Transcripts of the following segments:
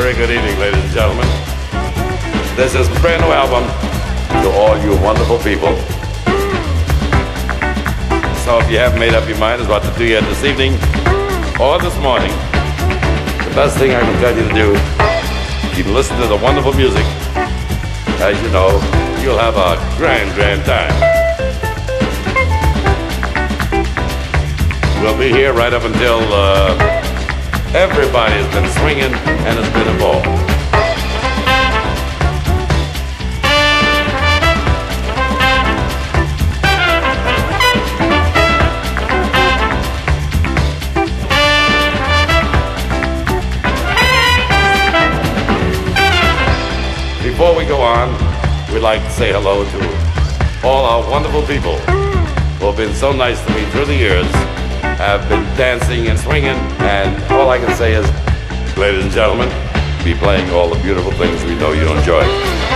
very good evening, ladies and gentlemen. This is a brand new album to all you wonderful people. So if you haven't made up your mind as what to do yet this evening or this morning, the best thing I can tell you to do, is can listen to the wonderful music. As you know, you'll have a grand, grand time. We'll be here right up until... Uh, everybody's been swinging and has been involved. Before we go on, we'd like to say hello to all our wonderful people who have been so nice to me through the years, have been dancing and swinging, and all I can say is, ladies and gentlemen, be playing all the beautiful things we know you enjoy.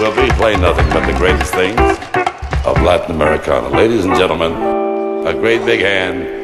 We'll be playing nothing but the greatest things of Latin Americana. Ladies and gentlemen, a great big hand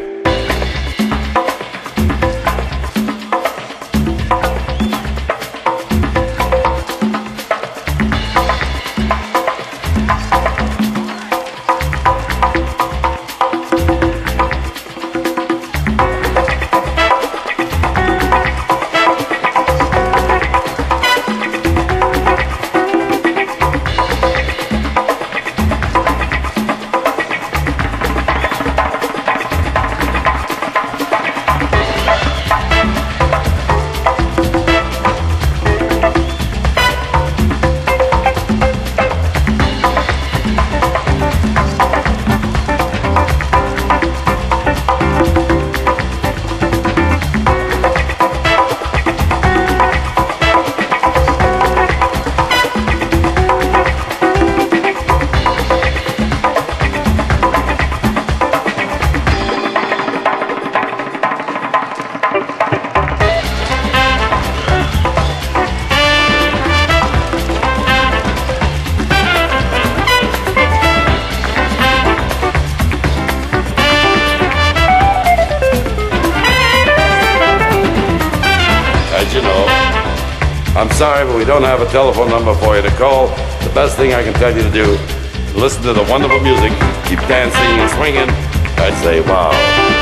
I'm sorry, but we don't have a telephone number for you to call. The best thing I can tell you to do, listen to the wonderful music, keep dancing and swinging. I'd say, wow.